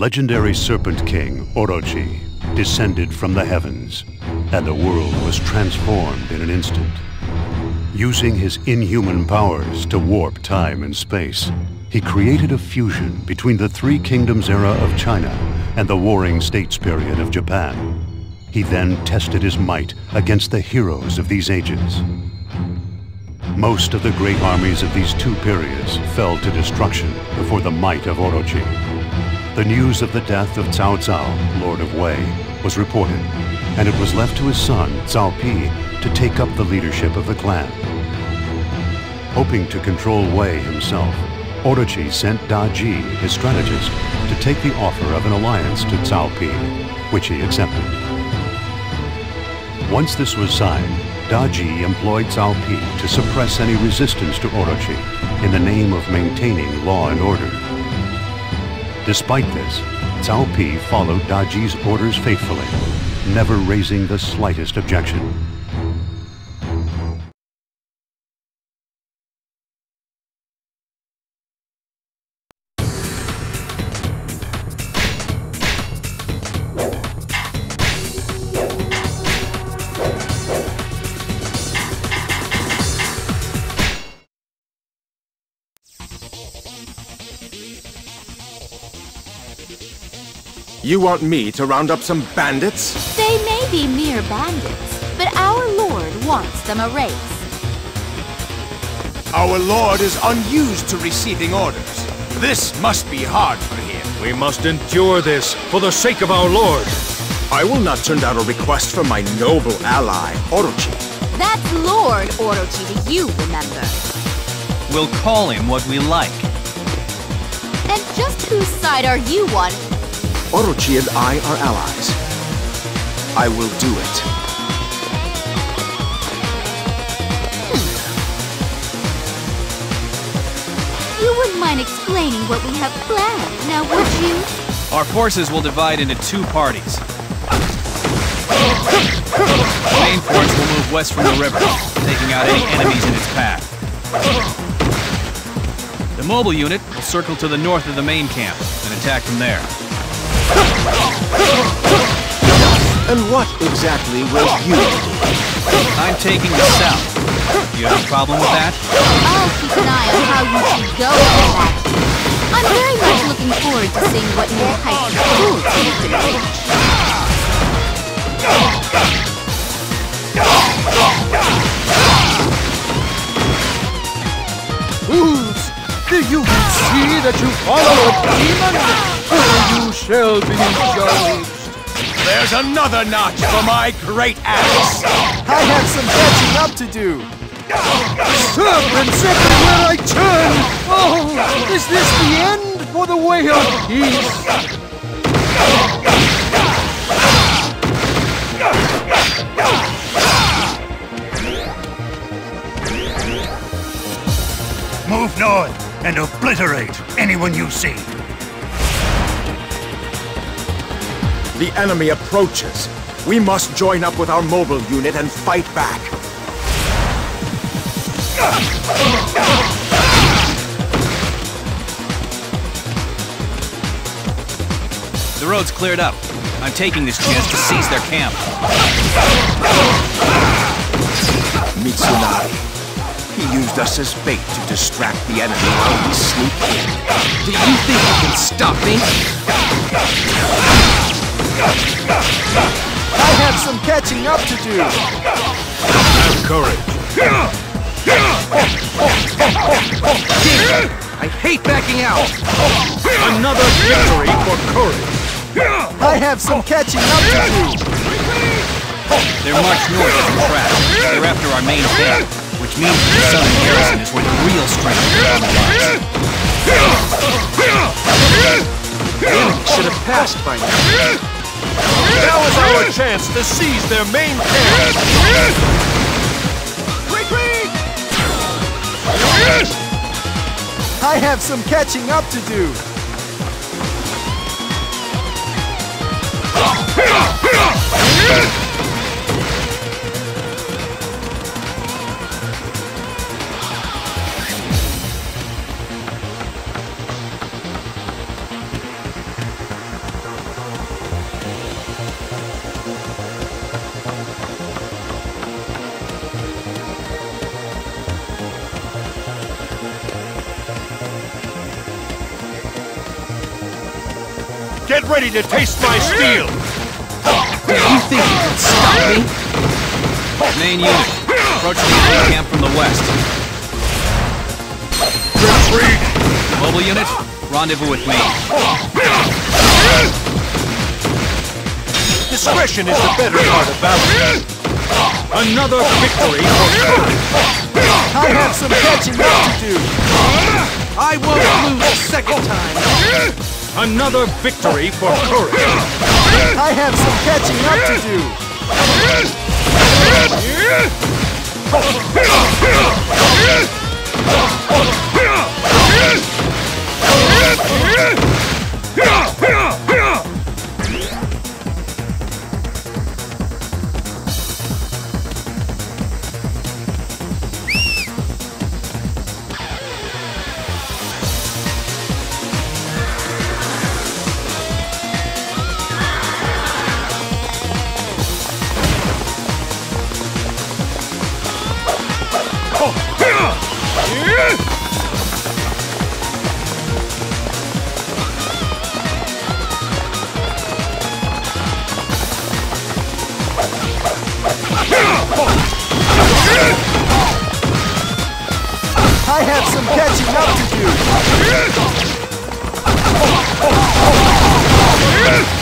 Legendary Serpent King, Orochi, descended from the heavens, and the world was transformed in an instant. Using his inhuman powers to warp time and space, he created a fusion between the Three Kingdoms era of China and the Warring States period of Japan. He then tested his might against the heroes of these ages. Most of the great armies of these two periods fell to destruction before the might of Orochi. The news of the death of Cao Cao, Lord of Wei, was reported, and it was left to his son, Cao Pi, to take up the leadership of the clan. Hoping to control Wei himself, Orochi sent Da Ji, his strategist, to take the offer of an alliance to Cao Pi, which he accepted. Once this was signed, Da Ji employed Cao Pi to suppress any resistance to Orochi in the name of maintaining law and order. Despite this, Cao Pi followed Daji's orders faithfully, never raising the slightest objection. You want me to round up some bandits? They may be mere bandits, but our lord wants them erased. Our lord is unused to receiving orders. This must be hard for him. We must endure this for the sake of our lord. I will not turn down a request from my noble ally, Orochi. That's Lord Orochi to you, remember. We'll call him what we like. And just whose side are you on? Orochi and I are allies. I will do it. You wouldn't mind explaining what we have planned, now would you? Our forces will divide into two parties. The main force will move west from the river, taking out any enemies in its path. The mobile unit will circle to the north of the main camp and attack from there. And what exactly will you do? I'm taking the south. You have a problem with that? I'll keep an eye on how you should go with that. I'm very much looking forward to seeing what new heights of cruelty you can reach. Fools! Do you see that you follow a demon? Or you shall be judged. There's another notch for my great axe! I have some catching up to do. Serpents everywhere I turn! Oh, is this the end for the way of peace? Move north and obliterate anyone you see. The enemy approaches. We must join up with our mobile unit and fight back. The road's cleared up. I'm taking this chance to seize their camp. Mitsunari. He used us as bait to distract the enemy while we in. Do you think you can stop me? I have some catching up to do. Have courage. I hate backing out! Another victory for courage. I have some catching up to do. They're much north of the track. They're after our main camp, which means the southern garrison is where the real strength of the army lies. Should have passed by now. Now is our chance to seize their main camp. I have some catching up to do. Get ready to taste my steel! Do you think you can stop me? Main unit, approach the enemy camp from the west. Retreat! Mobile unit, rendezvous with me. Discretion is the better part of valor. Another victory for courage! I have some catching up to do. I won't lose a second time! Another victory for courage! I have some catching up to do. I some catching up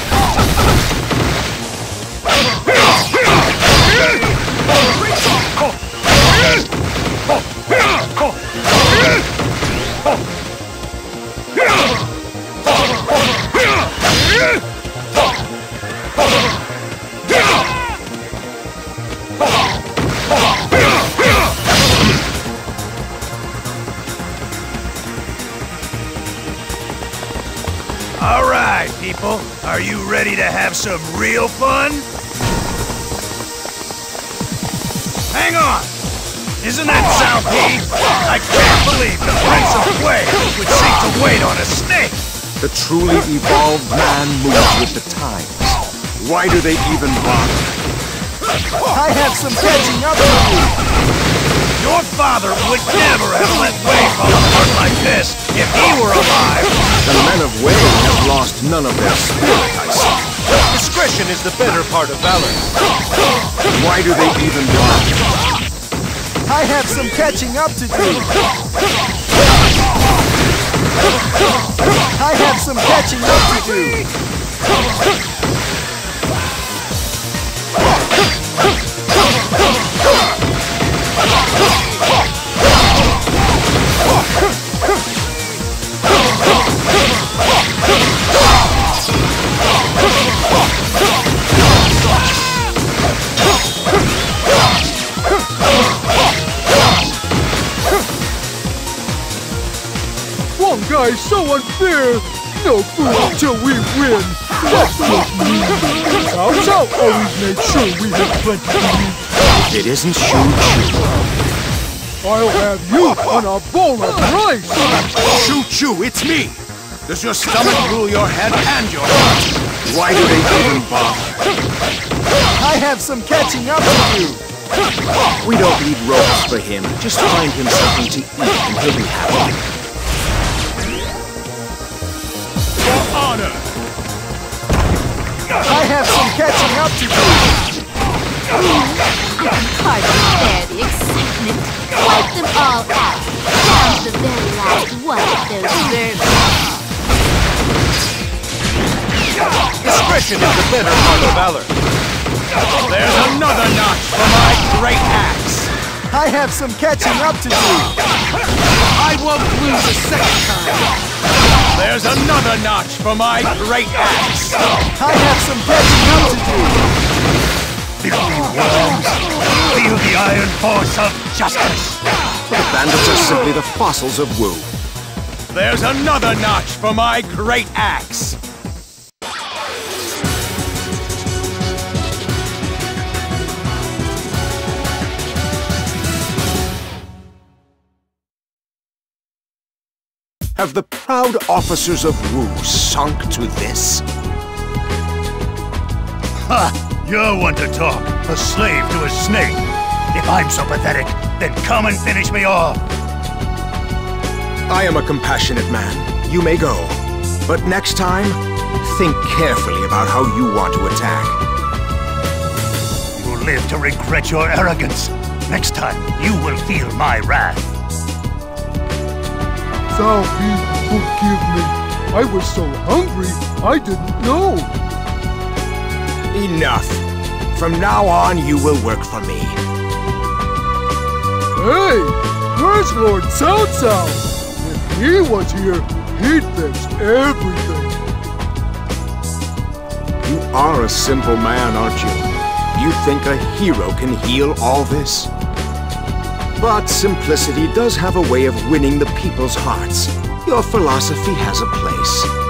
some real fun? Hang on! Isn't that South Heat? I can't believe the Prince of Wei would seek to wait on a snake! The truly evolved man moves with the times. Why do they even bother? I have some catching up to do. Your father would never have let Wei fall apart like this if he were alive! The men of Wei have lost none of their spirit, I see. Discretion is the better part of valor. Why do they even bother? I have some catching up to do. I have some catching up to do. One guy's so unfair. No food until we win. That's what we Cao Cao always made sure we have plenty to eat. It isn't Xu Zhu. I'll have you on a bowl of rice. Choo choo, it's me! Does your stomach rule your head and your heart? Why do they even bother? I have some catching up to do. We don't need ropes for him. Just find him something to eat and he'll be happy. Honor! I have some catching up to do. Hardly bear the excitement. Wipe them all out. Down to the very last one of those vermin. Discretion is the better part of valor. There's another notch for my great axe! I have some catching up to do. I won't lose a second time! There's another notch for my great axe! I have some catching up to do. Filthy worms! Feel the iron force of justice! The bandits are simply the fossils of Wu. There's another notch for my great axe! Have the proud officers of Wu sunk to this? Ha! You're one to talk. A slave to a snake. If I'm so pathetic, then come and finish me off. I am a compassionate man. You may go. But next time, Think carefully about how you want to attack. You live to regret your arrogance. Next time, you will feel my wrath. Pi, forgive me. I was so hungry, I didn't know. Enough. From now on, you will work for me. Hey, where's Lord Cao Cao? If he was here, he'd fix everything. You are a simple man, aren't you? You think a hero can heal all this? But simplicity does have a way of winning the people's hearts. Your philosophy has a place.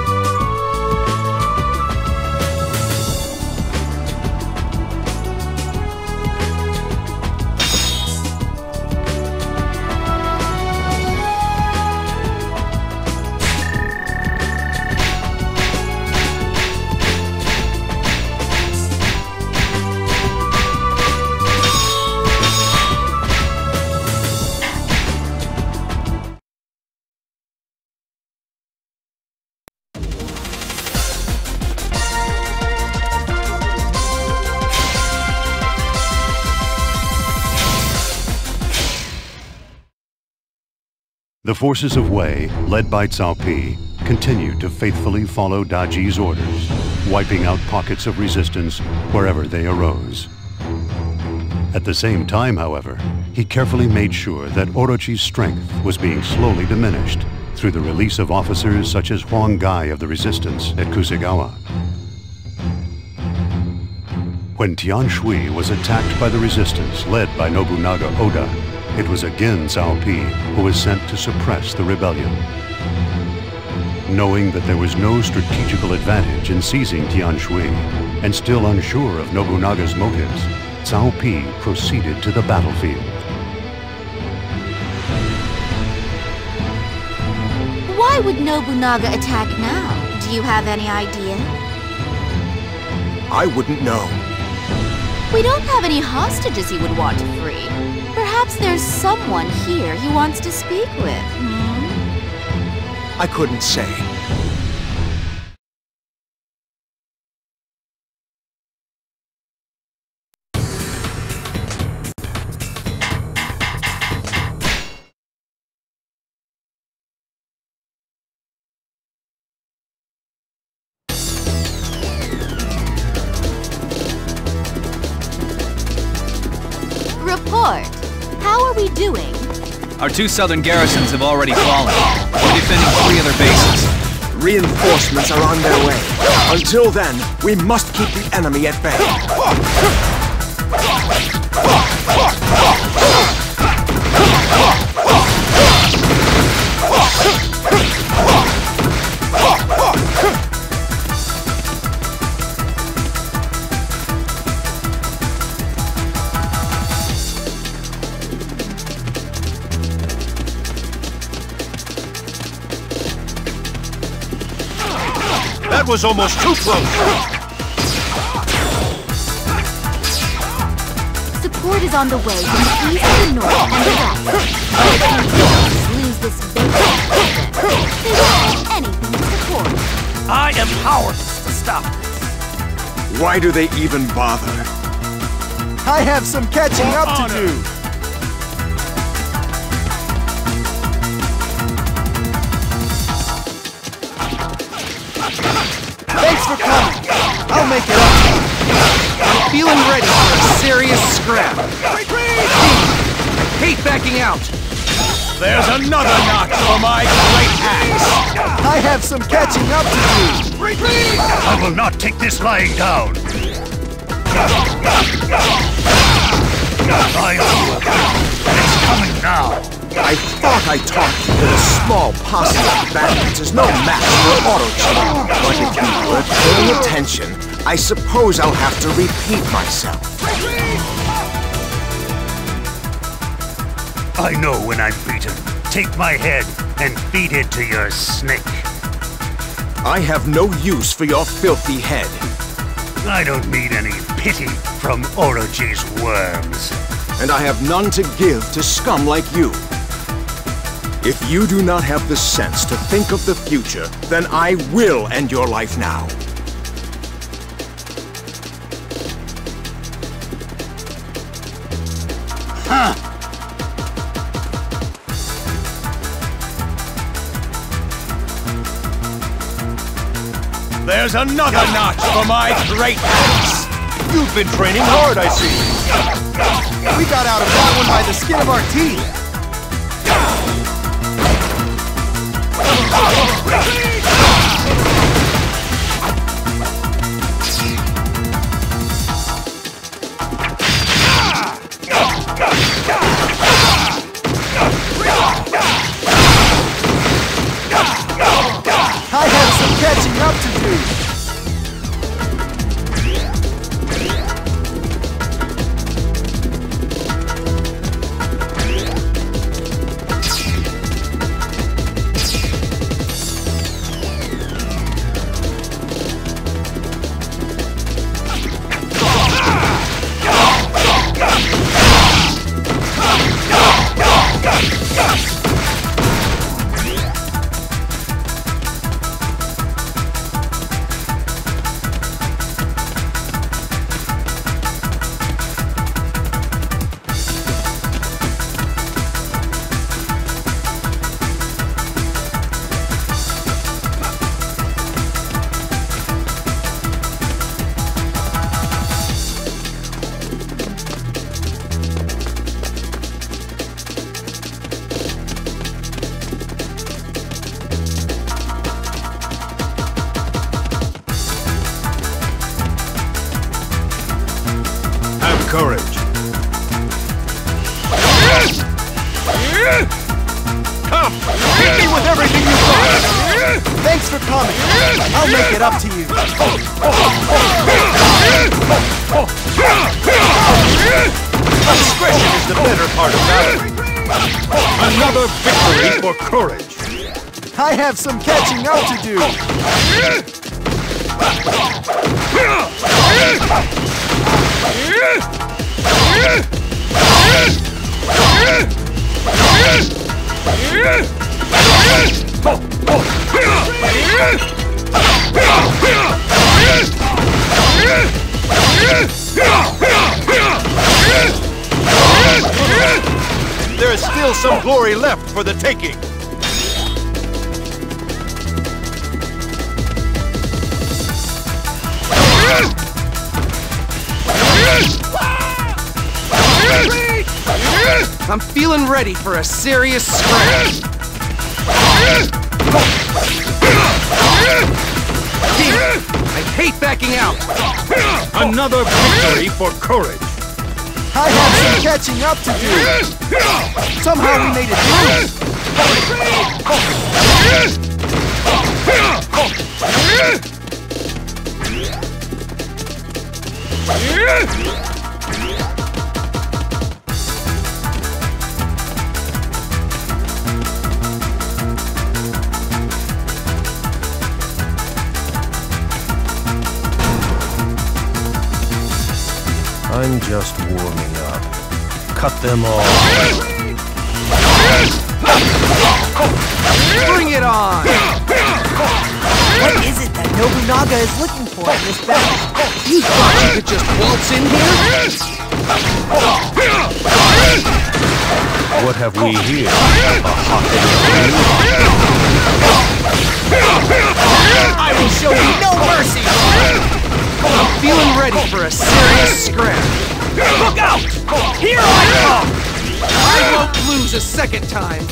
The forces of Wei, led by Cao Pi, continued to faithfully follow Daji's orders, wiping out pockets of resistance wherever they arose. At the same time, however, he carefully made sure that Orochi's strength was being slowly diminished through the release of officers such as Huang Gai of the Resistance at Kuzegawa. When Tian Shui was attacked by the Resistance led by Nobunaga Oda, it was again Cao Pi who was sent to suppress the rebellion. Knowing that there was no strategical advantage in seizing Tian Shui, and still unsure of Nobunaga's motives, Cao Pi proceeded to the battlefield. Why would Nobunaga attack now? Do you have any idea? I wouldn't know. We don't have any hostages he would want to free. Perhaps there's someone here he wants to speak with, hmm? I couldn't say. Two southern garrisons have already fallen. We're defending three other bases. Reinforcements are on their way. Until then, we must keep the enemy at bay. Was almost too close. Support is on the way from the east, the north, and the west. But if you Heroes lose this base, they won't anything to support. I am powerless to stop this. Why do they even bother? I have some catching up to do. Feeling ready for a serious scrap. Retreat! Hate backing out. There's another notch for my great axe. I have some catching up to do. Retreat! I will not take this lying down. I owe you. It's coming now. I thought I taught you that a small posse of bandits is no match for Orochi. But if you were paying attention, I suppose I'll have to repeat myself. I know when I'm beaten. Take my head and feed it to your snake. I have no use for your filthy head. I don't need any pity from Orochi's worms. and I have none to give to scum like you. If you do not have the sense to think of the future, then I will end your life now. There's another notch for my great axe! You've been training hard, I see. We got out of that one by the skin of our teeth. I have some catching up to do. Have some catching up to do. There is still some glory left for the taking. I'm feeling ready for a serious scratch. I hate backing out. Another victory for courage. I have some catching up to do. Somehow we made it through. I'm just warming up. Cut them all. Bring it on! What is it that Nobunaga is looking for in this battle? You thought you could just waltz in here? What have we here? A hot-headed I will show you no mercy! I'm feeling ready for a serious scrap. Look out! Here I come! I won't lose a second time.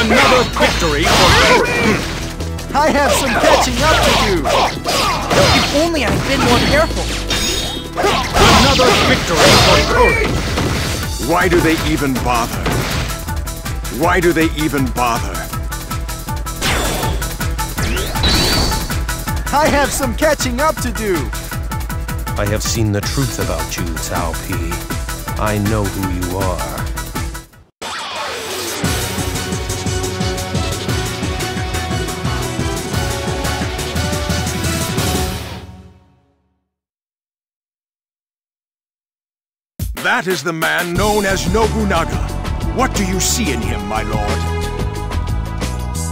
Another victory for courage. I have some catching up to do. If only I'd been more careful. Another victory for courage. Why do they even bother? Why do they even bother? I have some catching up to do. I have seen the truth about you, Cao Pi. I know who you are. That is the man known as Nobunaga. What do you see in him, my lord?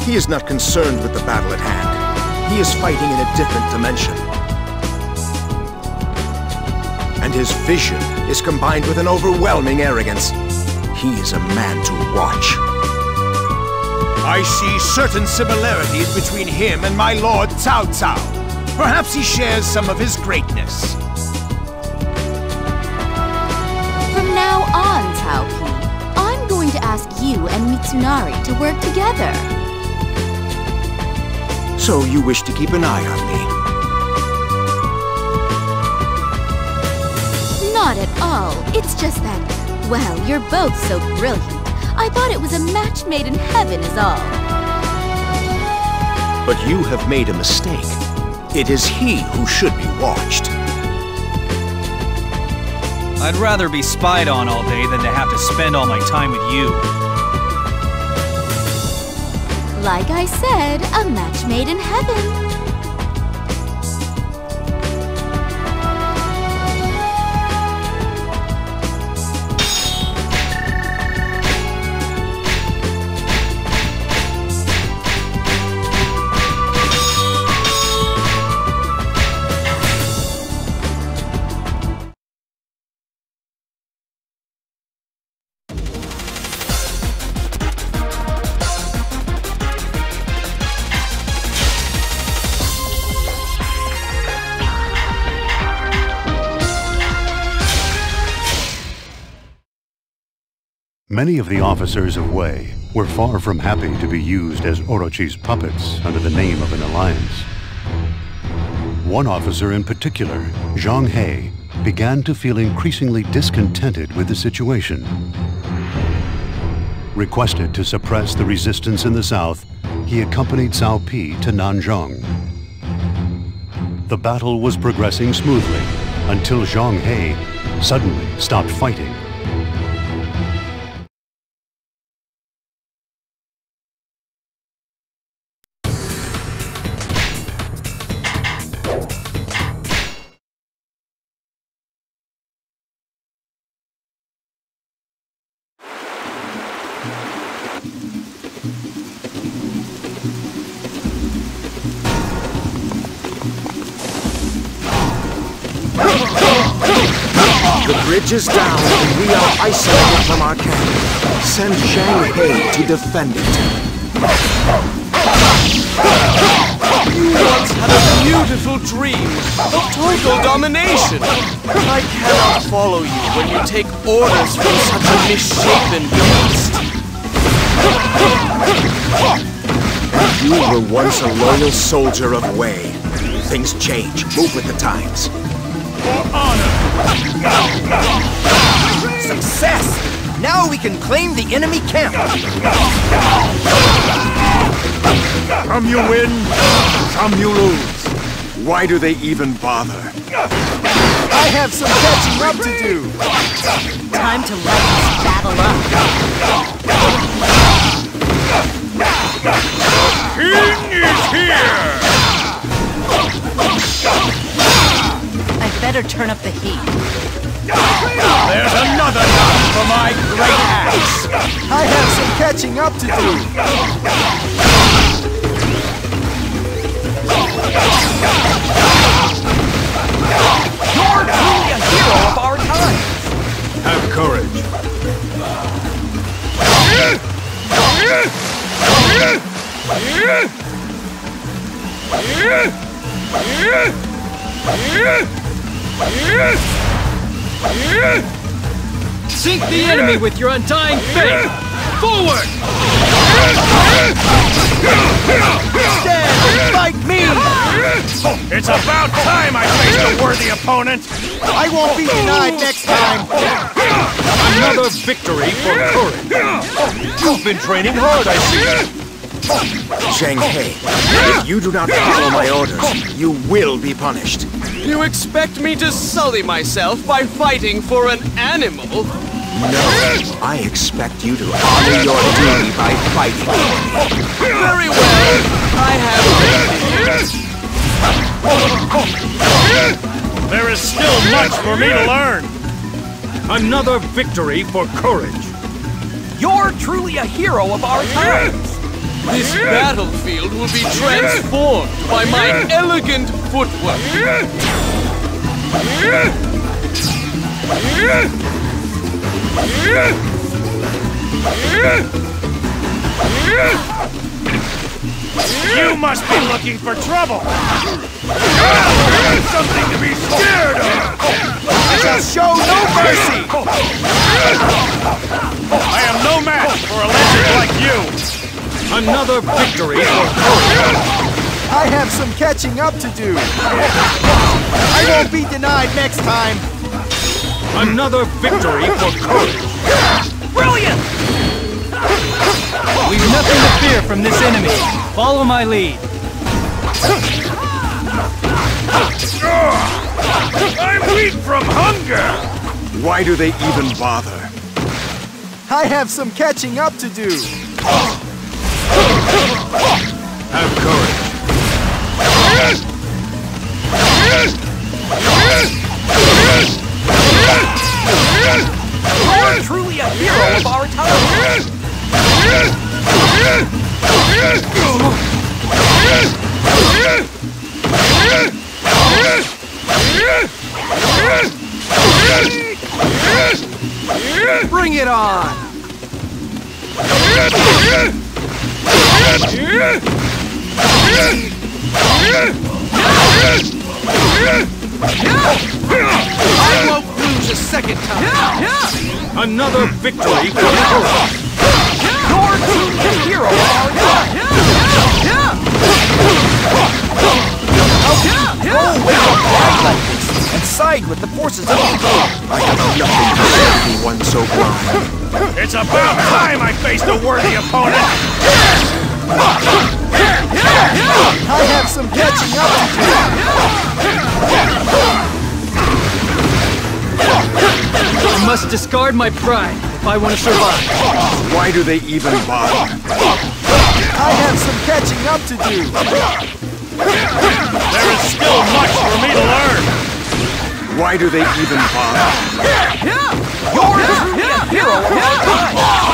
He is not concerned with the battle at hand. He is fighting in a different dimension. And his vision is combined with an overwhelming arrogance. He is a man to watch. I see certain similarities between him and my lord Cao Cao. Perhaps he shares some of his greatness. From now on, Cao Pi, I'm going to ask you and Mitsunari to work together. So you wish to keep an eye on me? Not at all. It's just that, well, you're both so brilliant. I thought it was a match made in heaven is all. But you have made a mistake. It is he who should be watched. I'd rather be spied on all day than to have to spend all my time with you. Like I said, a match made in heaven. Many of the officers of Wei were far from happy to be used as Orochi's puppets under the name of an alliance. One officer in particular, Zhang He, began to feel increasingly discontented with the situation. Requested to suppress the resistance in the south, he accompanied Cao Pi to Nanzhong. The battle was progressing smoothly until Zhang He suddenly stopped fighting. Isolated from our camp. Send Zhang He to defend it. You once had a beautiful dream of total domination. I cannot follow you when you take orders from such a misshapen beast. You were once a loyal soldier of Wei. Things change. Move with the times. Success! Now we can claim the enemy camp! Some you win, some you lose. Why do they even bother? I have some catching up to do. Time to light this battle up. King is here! I better turn up the heat. There's another notch for my great axe! I have some catching up to do. You're truly a hero of our time. Have courage. Sink the enemy with your undying faith. Forward! Stand and fight me! It's about time I faced a worthy opponent! I won't be denied next time. Another victory for courage. You've been training hard, I see. Zhang He, if you do not follow my orders, you will be punished. You expect me to sully myself by fighting for an animal? No, I expect you to honor your duty by fighting. Very well. I have There is still much for me to learn! Another victory for courage. You're truly a hero of our times. This battlefield will be transformed by my elegant footwork. You must be looking for trouble! Something to be scared of! I shall show no mercy! I am no match for a legend like you! Another victory for courage! I have some catching up to do. I won't be denied next time. Another victory for courage! Brilliant! We've nothing to fear from this enemy. Follow my lead. I'm weak from hunger! Why do they even bother? I have some catching up to do. Have courage. You are truly a hero of our time. Bring it on! I won't lose a second time. Another victory for courage! You're truly a hero of our time. Roll away from pride like this and side with the forces of evil. I have nothing to say to one so blind. It's about time I faced a worthy opponent! I have some catching up to do. I must discard my pride if I want to survive. Why do they even bother? I have some catching up to do. There is still much for me to learn! Why do they even bother? You're truly a hero of our time.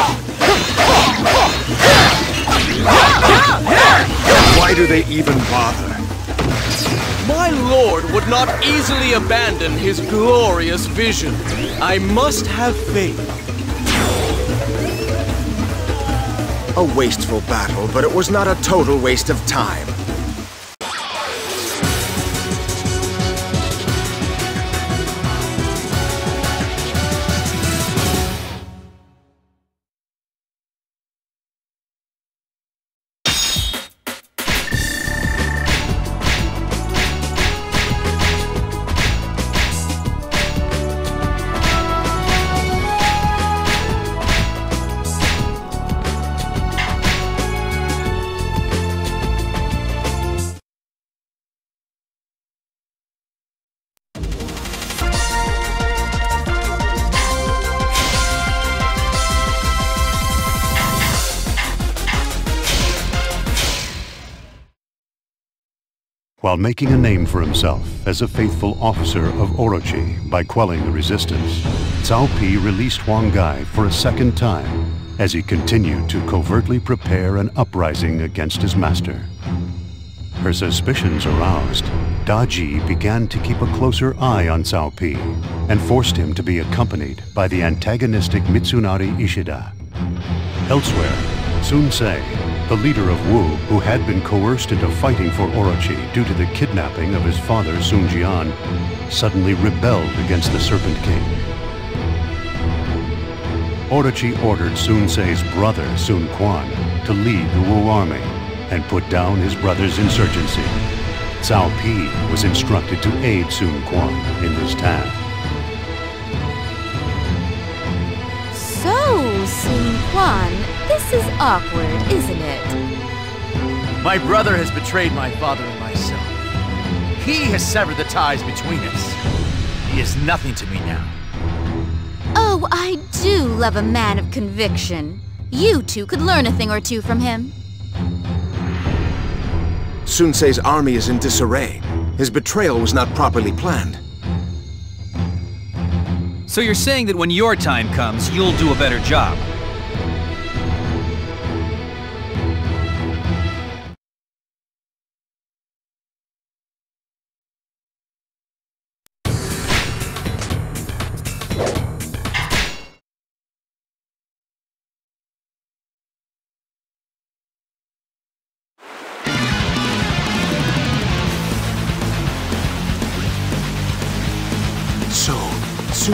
Why do they even bother? My lord would not easily abandon his glorious vision. I must have faith. A wasteful battle, but it was not a total waste of time. While making a name for himself as a faithful officer of Orochi by quelling the resistance, Cao Pi released Huang Gai for a second time as he continued to covertly prepare an uprising against his master. Her suspicions aroused, Daji began to keep a closer eye on Cao Pi and forced him to be accompanied by the antagonistic Mitsunari Ishida. Elsewhere, Sun the leader of Wu who had been coerced into fighting for Orochi due to the kidnapping of his father Sun Jian, suddenly rebelled against the Serpent King. Orochi ordered Sun Ce's brother Sun Quan to lead the Wu army and put down his brother's insurgency. Cao Pi was instructed to aid Sun Quan in this task. So, Sun Quan, this is awkward, isn't it? My brother has betrayed my father and myself. He has severed the ties between us. He is nothing to me now. Oh, I do love a man of conviction. You two could learn a thing or two from him. Sun Ce's army is in disarray. His betrayal was not properly planned. So you're saying that when your time comes, you'll do a better job?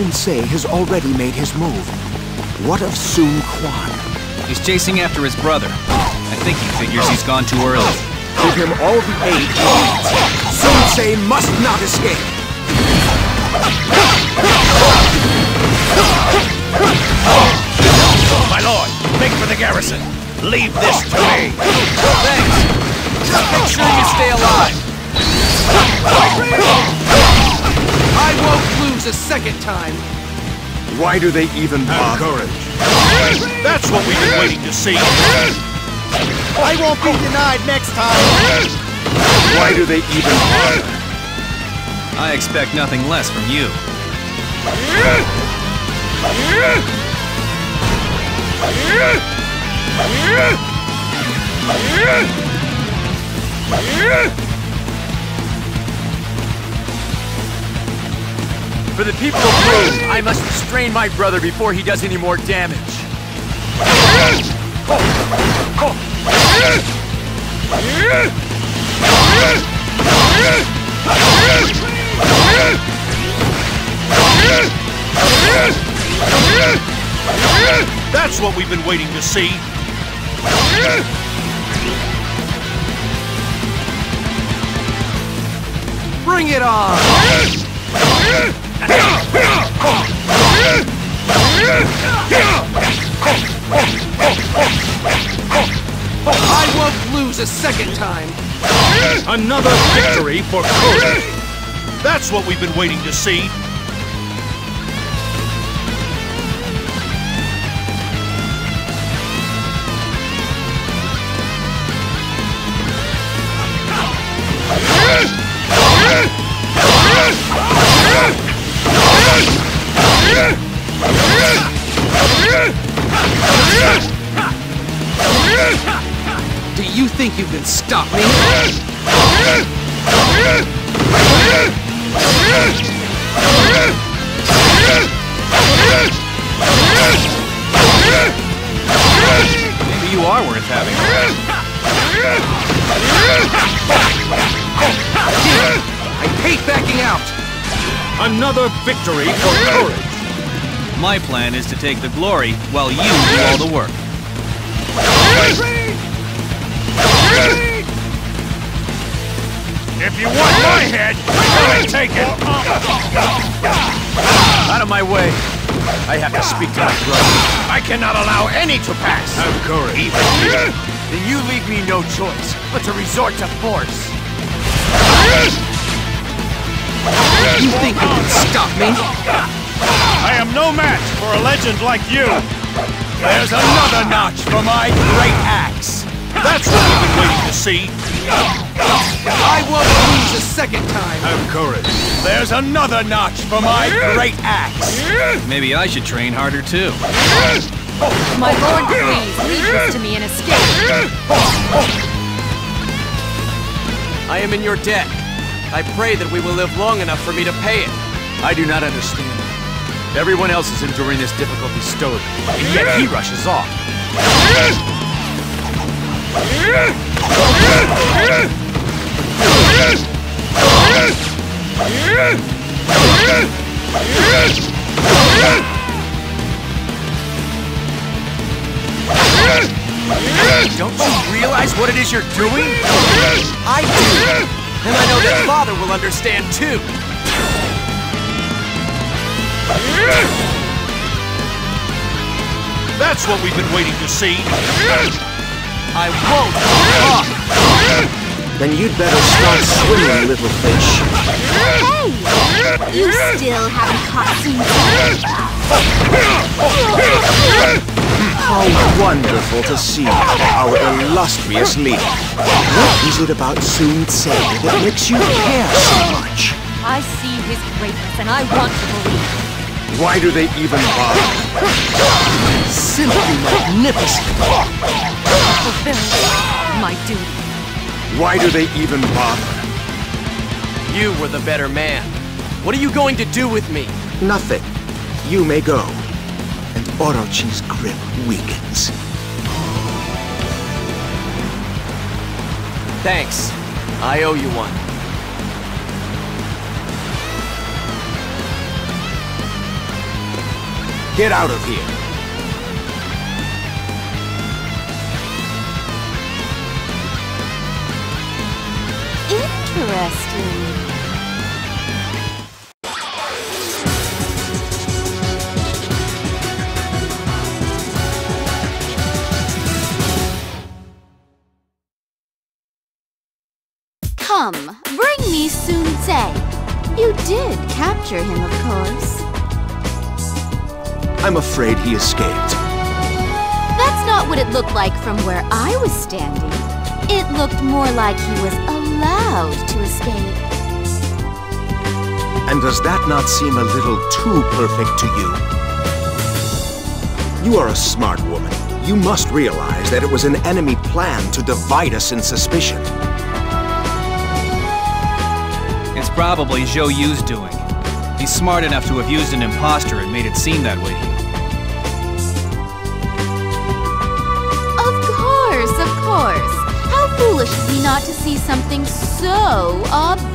Sun Ce has already made his move. What of Sun Quan? He's chasing after his brother. I think he figures he's gone too early. Give him all the aid he needs. Sun Ce must not escape. My lord, make for the garrison. Leave this to me. Thanks. Just make sure you stay alive. I won't lose a second time. Why do they even Have bother? courage. That's what we've been waiting to see. I won't be denied next time. Why do they even bother? I expect nothing less from you. For the people of Rome, I must restrain my brother before he does any more damage. That's what we've been waiting to see. Bring it on. I won't lose a second time. Another victory for courage. That's what we've been waiting to see. Do you think you can stop me? Maybe you are worth having. I hate backing out. Another victory for courage. My plan is to take the glory while you do all the work. If you want my head, come and take it. Out of my way. I have to speak to my brother. I cannot allow any to pass. Have courage. Even you. Then you leave me no choice but to resort to force. You think you can stop me? I am no match for a legend like you. There's another notch for my great axe. That's what we've been waiting to see. I won't lose a second time. Have courage. There's another notch for my great axe. Maybe I should train harder too. My lord, please, leave this to me and escape. I am in your debt. I pray that we will live long enough for me to pay it. I do not understand. Everyone else is enduring this difficulty stoically, and yet he rushes off. Don't you realize what it is you're doing? I do. And I know that Father will understand too. That's what we've been waiting to see. I won't talk. Then you'd better start swimming, little fish. Hey! You still haven't caught Sun How wonderful to see our illustrious leader. What is it about Sun Ce that makes you care so much? I see his greatness and I want to believe. Why do they even bother? Simply magnificent. Fulfilling my duty. Why do they even bother? You were the better man. What are you going to do with me? Nothing. You may go. And Orochi's grip weakens. Thanks. I owe you one. Get out of here. Interesting. Come, bring me Sun Ce. You did capture him, of course. I'm afraid he escaped. That's not what it looked like from where I was standing. It looked more like he was allowed to escape. And does that not seem a little too perfect to you? You are a smart woman. You must realize that it was an enemy plan to divide us in suspicion. It's probably Zhou Yu's doing. He's smart enough to have used an impostor and made it seem that way. Of course, of course. How foolish of me not to see something so obvious.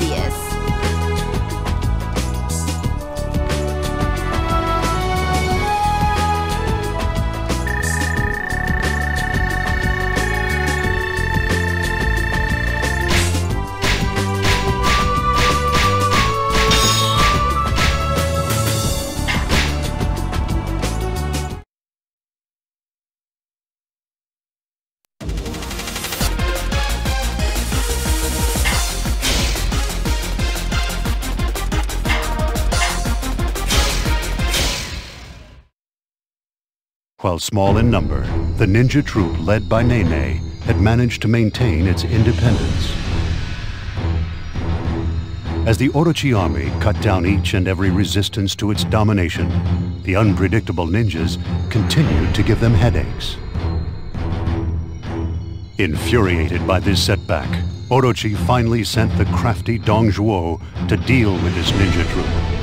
While small in number, the ninja troop led by Nene had managed to maintain its independence. As the Orochi army cut down each and every resistance to its domination, the unpredictable ninjas continued to give them headaches. Infuriated by this setback, Orochi finally sent the crafty Dong Zhuo to deal with this ninja troop.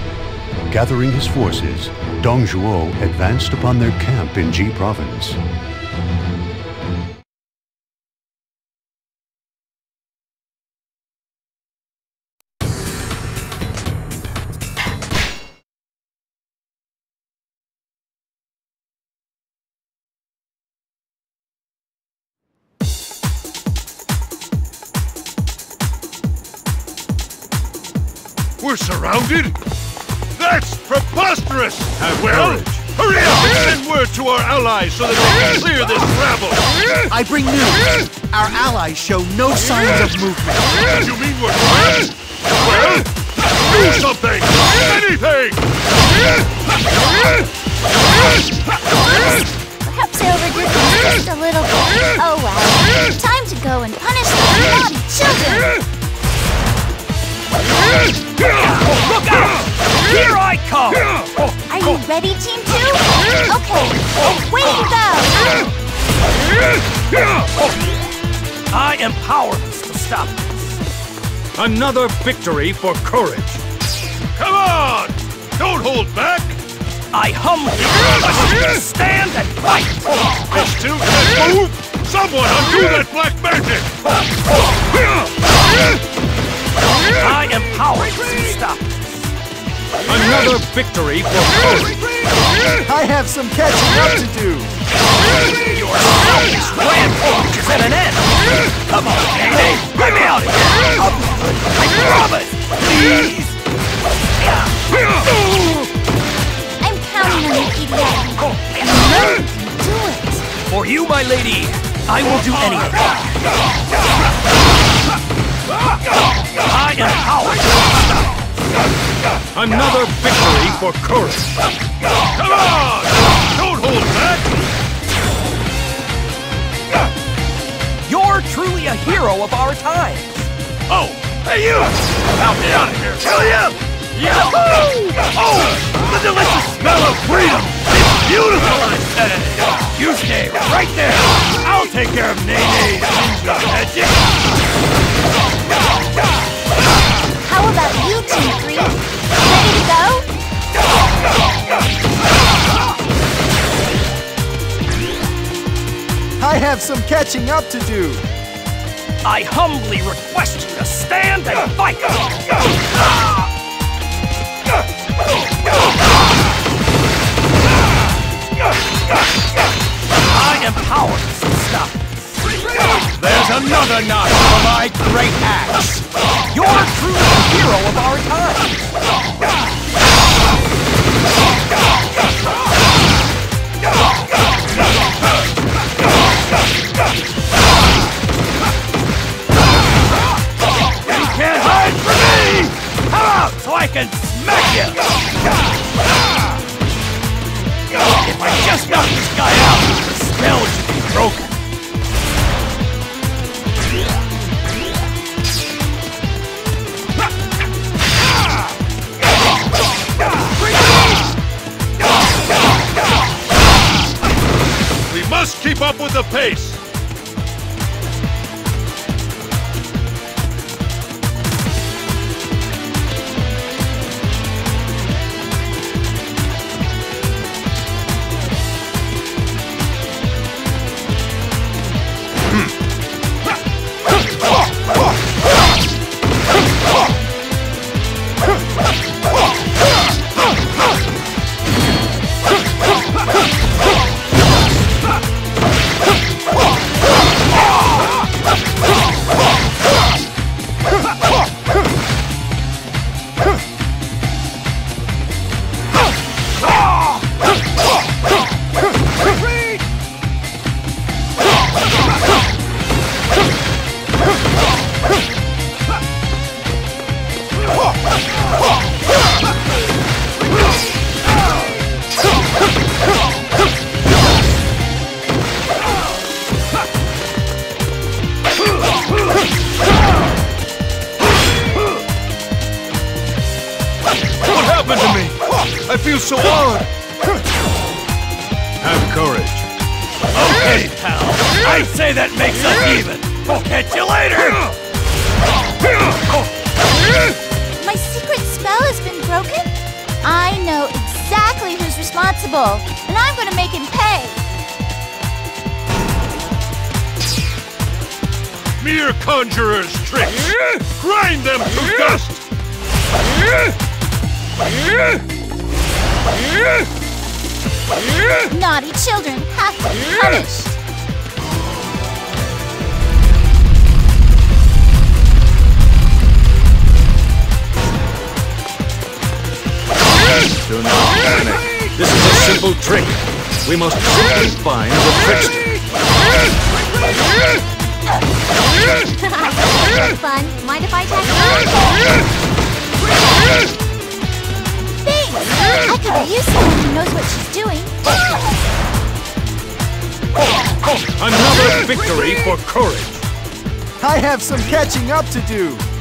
Gathering his forces, Dong Zhuo advanced upon their camp in Ji province. Allies show no signs of movement. You mean we're quiet? Well, do something! Anything! Perhaps I overdid things just a little bit. Oh well. Time to go and punish those naughty children! Look out! Here I come! Are you ready, Team 2? Okay, away you go! I am powerless to stop this. Another victory for courage! Come on! Don't hold back! I humbly request you to stand and fight! They still can't move! Someone undo that black magic! I am powerless to stop this. Another victory for courage! I have some catching up to do. Your selfish rampage is at an end! Come on, Nene! Let me out of here! I promise! Please! I'm counting on you, Edie. You know you can do it. For you, my lady, I will do anything. I am powerless. Another victory for courage! Come on! Don't hold back! You're truly a hero of our times. Oh! Hey you! Help me out of here! Kill him! Yahoo! Oh! The delicious smell of freedom! It's beautiful, I said! You stay right there! I'll take care of Nene's ninja magic! How about you two three? Ready to go? I have some catching up to do. I humbly request you to stand and fight! I am powerless to stop there's another notch for my great axe! You're truly the hero of our time! You can't hide from me. Come out so I can smack you! If I just knock this guy out, the spell should be broken. must keep up with the pace. catching up to do.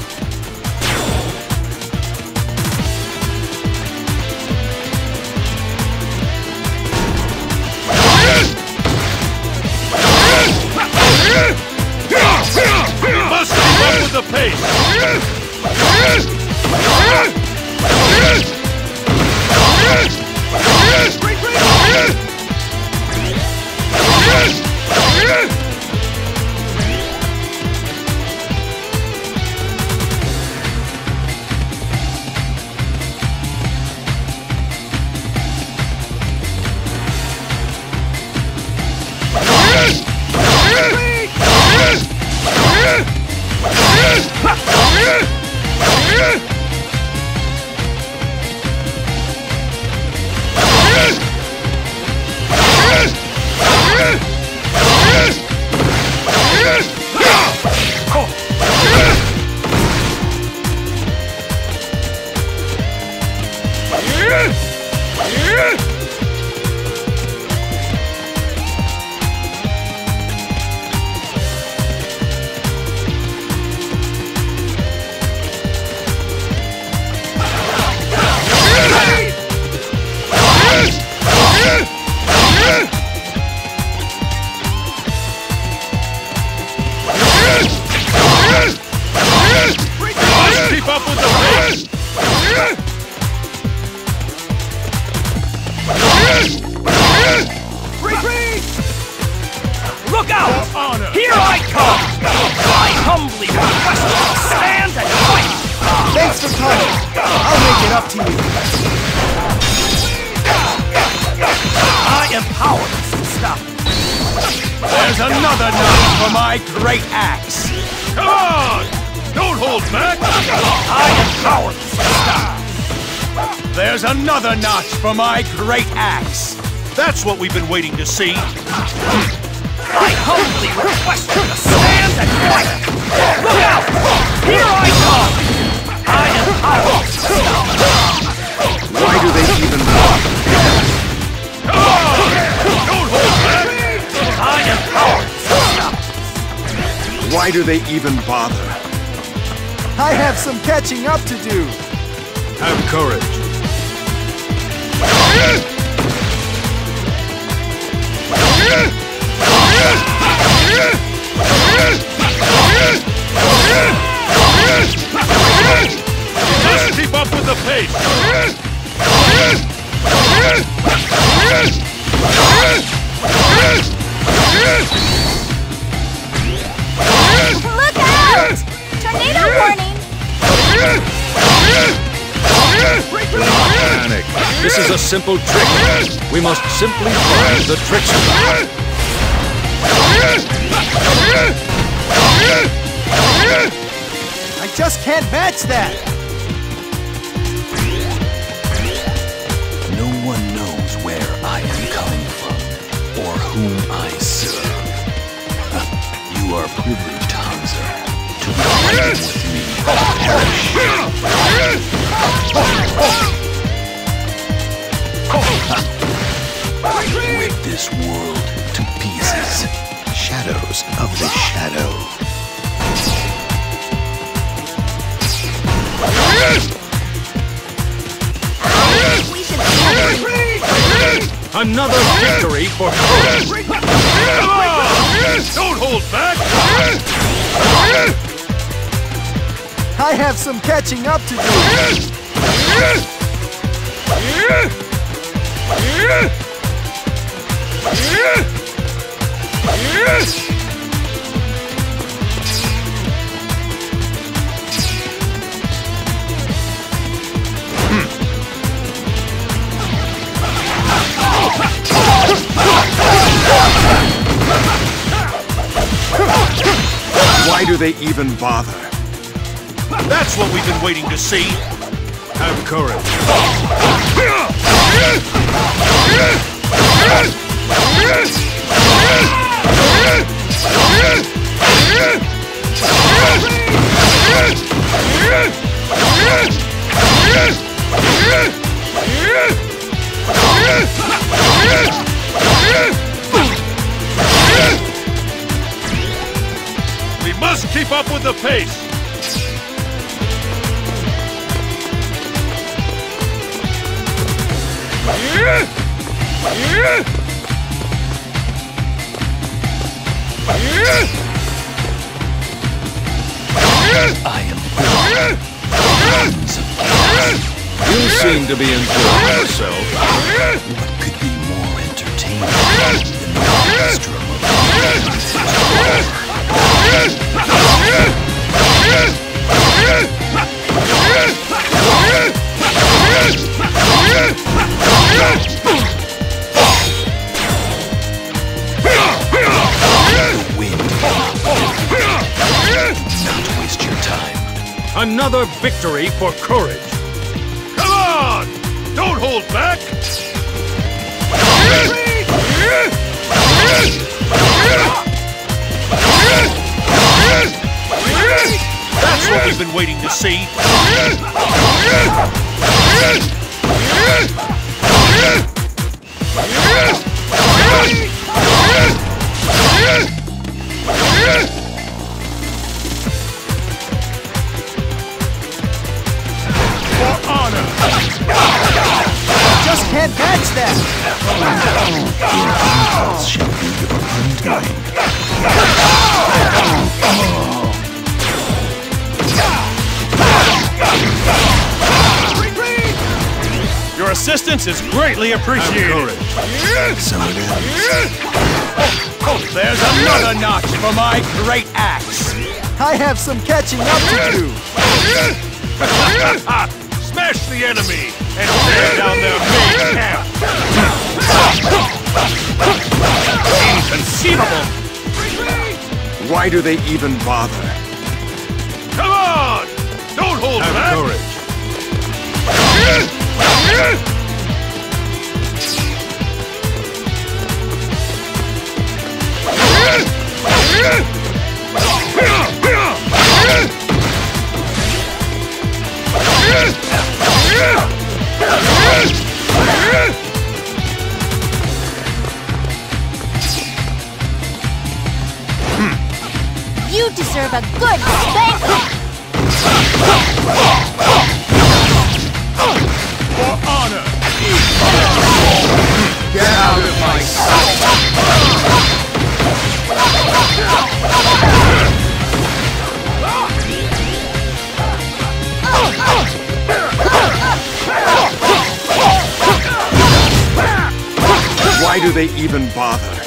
For my great axe! That's what we've been waiting to see. I humbly request you to stand and fight! Look out! Here I come! I am powerless! Why do they even bother? Don't hold back! I am powerless! Why do they even bother? I have some catching up to do. Have courage. Just keep up with the pace! Is a simple trick. We must simply find the trickster. I just can't match that. No one knows where I am coming from, or whom I serve. You are privileged, Hanzo, to be with me or this world to pieces. Shadows of the Shadow. We should celebrate. Another victory for courage. Come on! Don't hold back! I have some catching up to do. Why do they even bother? That's what we've been waiting to see. Have courage. We must keep up with the pace. I am chaos. You seem to be enjoying yourself. What could be more entertaining than the maelstrom of the Another victory for courage. Come on! Don't hold back! That's what we've been waiting to see. Your assistance is greatly appreciated. So it ends. There's another notch for my great axe! I have some catching up to do. Smash the enemy and tear down their main camp. Inconceivable! Why do they even bother? Come on! Don't hold Have back! courage. You deserve a good they even bother?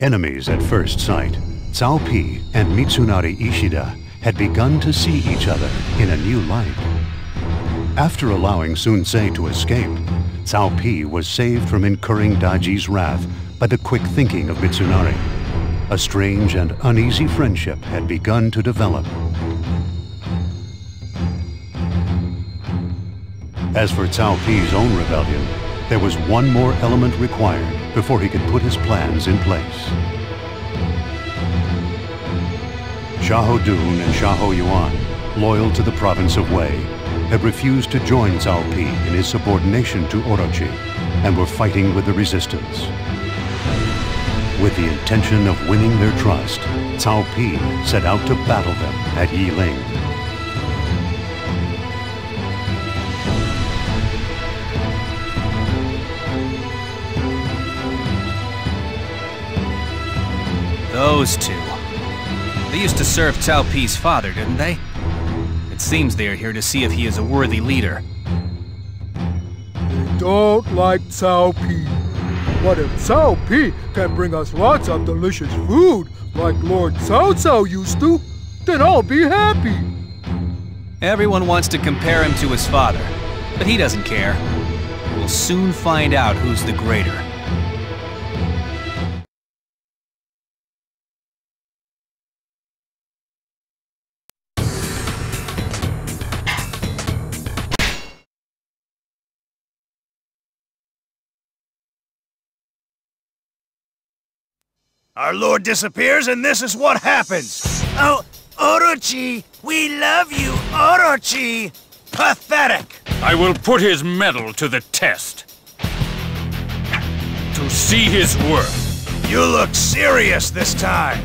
Enemies at first sight, Cao Pi and Mitsunari Ishida had begun to see each other in a new light. After allowing Sun Ce to escape, Cao Pi was saved from incurring Daji's wrath by the quick thinking of Mitsunari. A strange and uneasy friendship had begun to develop. As for Cao Pi's own rebellion, there was one more element required before he could put his plans in place. Xiahou Dun and Xiahou Yuan, loyal to the province of Wei, had refused to join Cao Pi in his subordination to Orochi and were fighting with the resistance. With the intention of winning their trust, Cao Pi set out to battle them at Yiling. Those two. They used to serve Cao Pi's father, didn't they? It seems they are here to see if he is a worthy leader. They don't like Cao Pi. What if Cao Pi can bring us lots of delicious food, like Lord Cao Cao used to? Then I'll be happy. Everyone wants to compare him to his father, but he doesn't care. We'll soon find out who's the greater. Our lord disappears and this is what happens! Oh, Orochi! We love you, Orochi! Pathetic! I will put his mettle to the test. To see his worth. You look serious this time!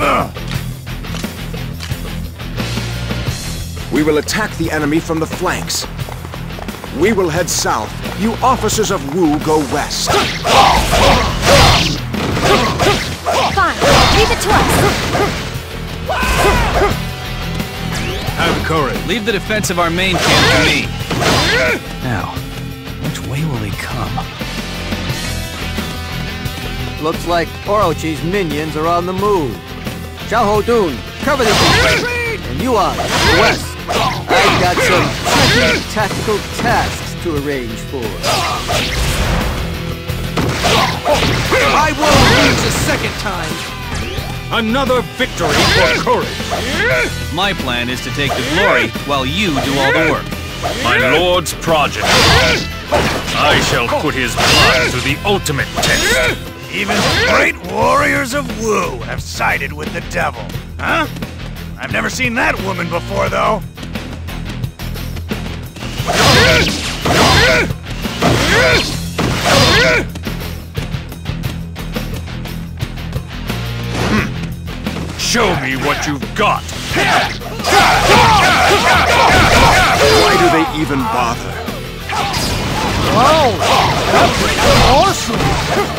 Ugh. We will attack the enemy from the flanks. We will head south. You officers of Wu go west. Fine, leave it to us. Have courage. Leave the defense of our main camp to me. Now, which way will he come? Looks like Orochi's minions are on the move. Xiahou Dun, cover the east. And you on west. I've got some tricky tactical tasks to arrange for. I won't lose a second time! Another victory for courage. My plan is to take the glory while you do all the work. My lord's progeny. I shall put his blood to the ultimate test. Even the great warriors of Wu have sided with the devil, huh? I've never seen that woman before, though. Show me what you've got. Why do they even bother? Wow, that was awesome!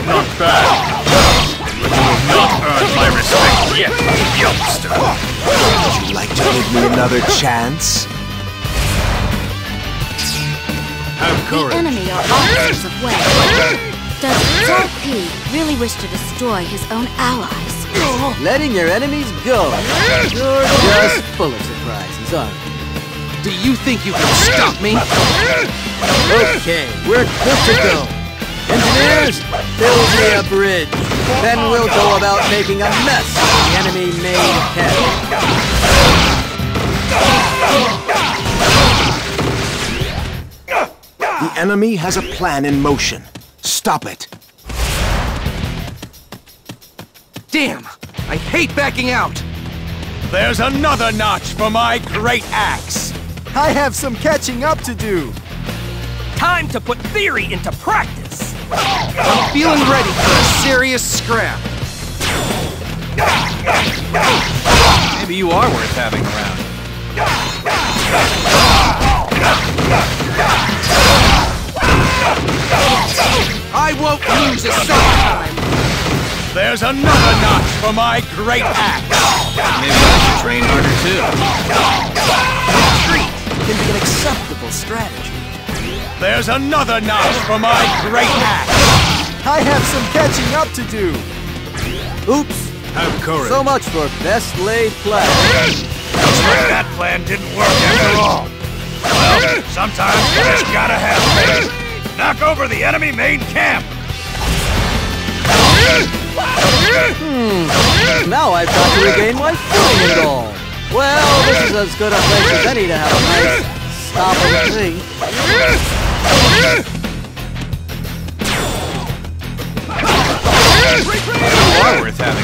Not bad. But you have not earned my respect yet, youngster. Would you like to give me another chance? Have The enemy are officers of Wei. Does Cao Pi really wish to destroy his own allies? Letting your enemies go. You're just full of surprises, aren't you? Do you think you can stop me? Okay, we're good to go. Engineers, build me a bridge. Then oh we'll go about making a mess of the enemy main camp. The enemy has a plan in motion. Stop it. Damn! I hate backing out! There's another notch for my great axe! I have some catching up to do. Time to put theory into practice! I'm feeling ready for a serious scrap. Maybe you are worth having around. I won't lose a second time! There's another notch for my great axe! Maybe I should train harder too. Retreat can be an acceptable strategy. There's another notch for my great axe! I have some catching up to do. Oops. Have courage. So much for best laid plans. Looks like that plan didn't work after all. Well, sometimes you just gotta have faith. Knock over the enemy main camp. Hmm. Now I've got to regain my footing and all. Well, this is as good a place as any to have a nice stop and think. You are worth having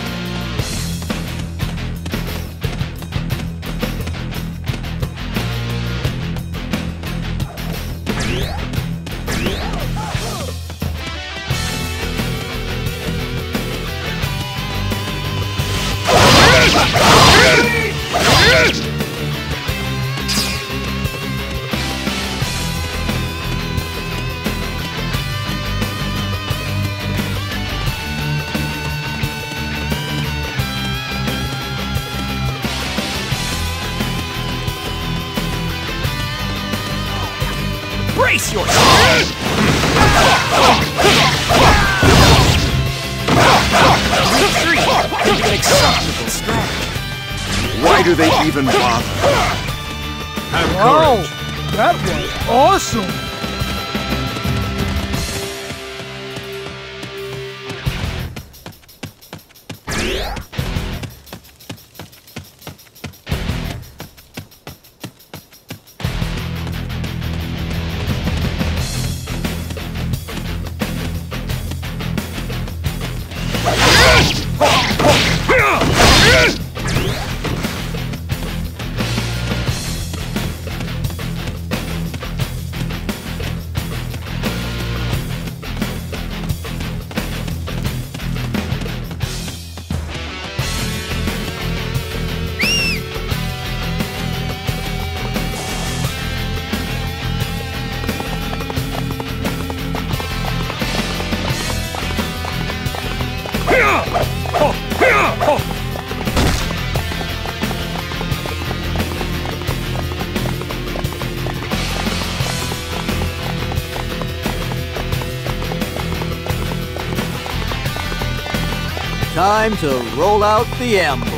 Time to roll out the ambush.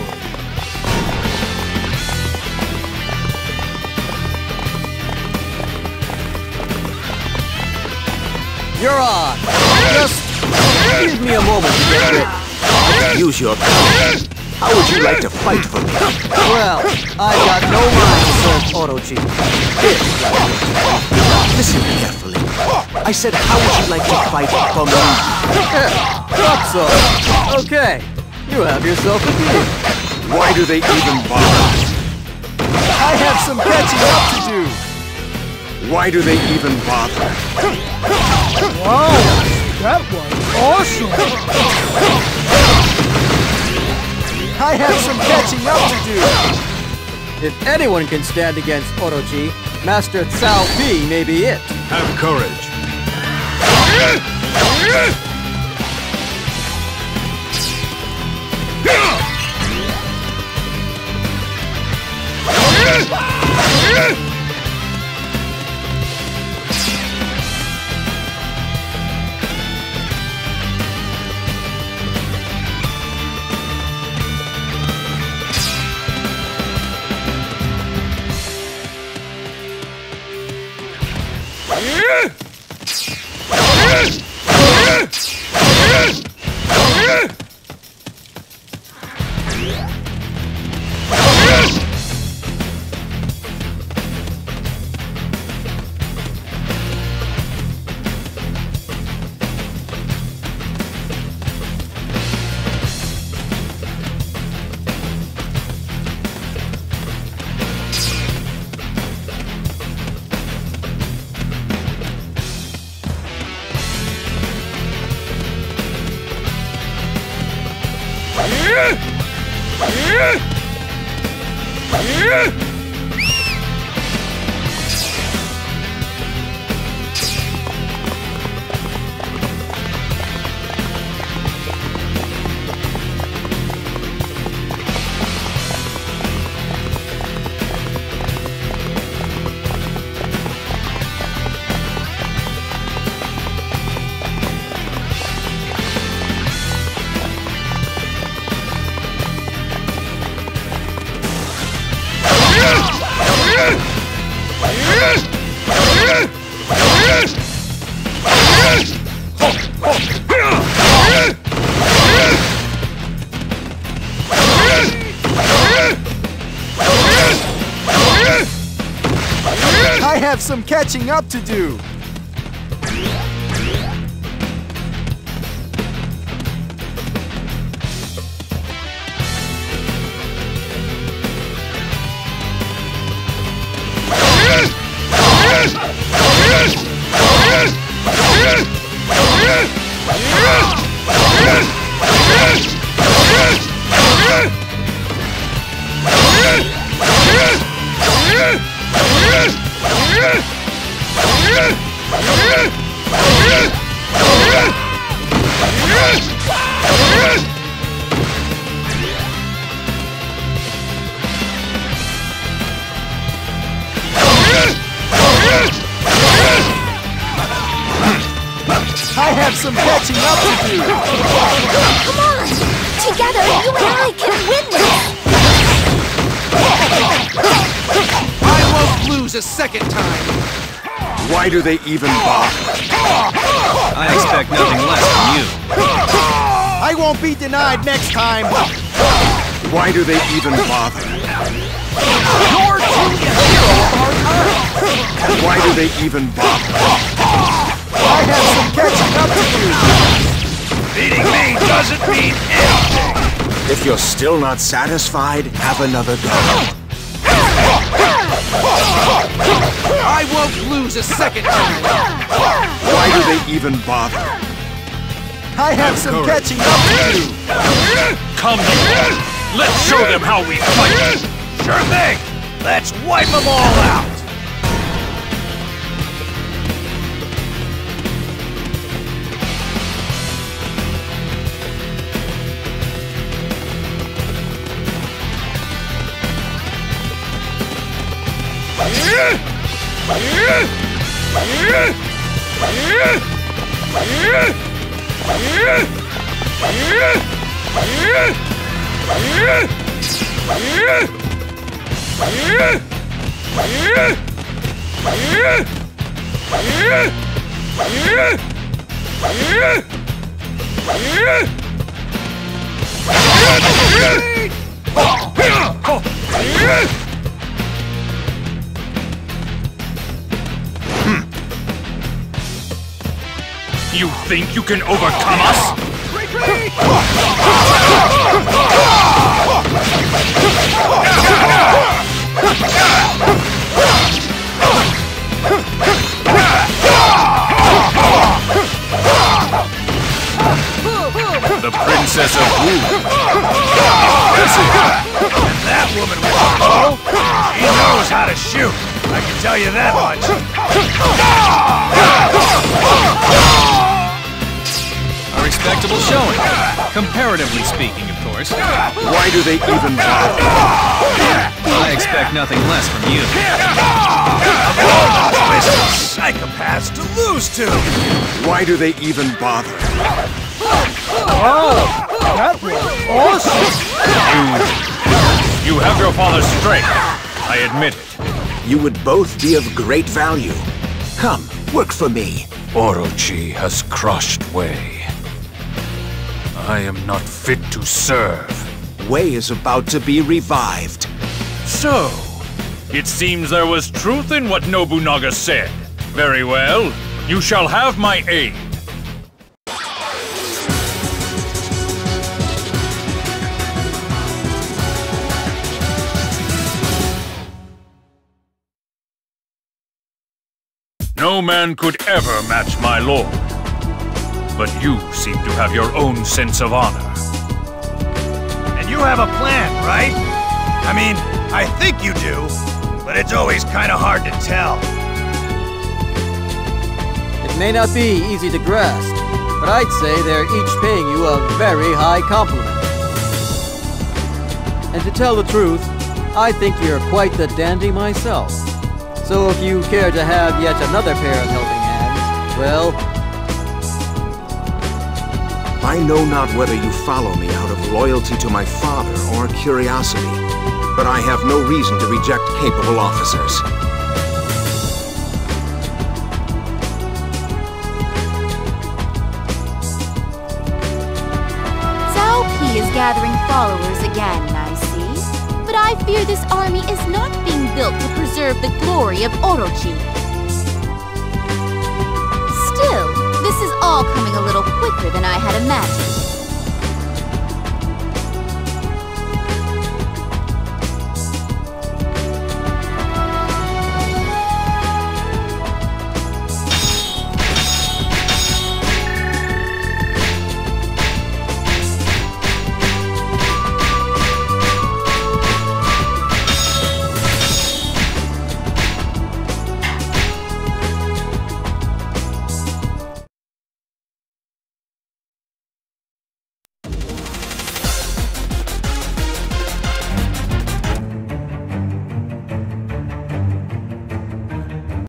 You're on. Just give me a moment to get ready. Use your power. How would you like to fight for me? Well, I've got no mind to serve Orochi. Listen carefully. I said, how would you like to fight for me? thought so. Okay, you have yourself a deal. Why do they even bother? I have some catching up to do. Why do they even bother? Wow, that was awesome. I have some catching up to do. If anyone can stand against Orochi, Master Cao Pi may be it. Have courage. I have some catching up to do. Why do they even bother? I expect nothing less from you. I won't be denied next time. Why do they even bother? You're truly a hero of our time. Why do they even bother? I have some catching up to do. Beating me doesn't mean anything! If you're still not satisfied, have another go. I won't lose a second time. Why do they even bother? I have some catching up to do. Come here! Let's show them how we fight! Sure thing! Let's wipe them all out! Yeah! You think you can overcome us? The Princess of Wu. And that woman with the bow, she knows how to shoot. I can tell you that much. A respectable showing. Comparatively speaking, of course. Why do they even bother? I expect nothing less from you. Psychopaths to lose to. Why do they even bother? Oh, that was awesome! You have your father's strength. I admit it. You would both be of great value. Come, work for me. Orochi has crushed Wei. I am not fit to serve. Wei is about to be revived. So, it seems there was truth in what Nobunaga said. Very well. You shall have my aid. No man could ever match my lord. But you seem to have your own sense of honor. And you have a plan, right? I mean, I think you do, but it's always kind of hard to tell. It may not be easy to grasp, but I'd say they're each paying you a very high compliment. And to tell the truth, I think you're quite the dandy myself. So if you care to have yet another pair of helping hands, well, I know not whether you follow me out of loyalty to my father or curiosity, but I have no reason to reject capable officers. Cao Pi is gathering followers again, I see. But I fear this army is not being built to preserve the glory of Orochi. This is all coming a little quicker than I had imagined.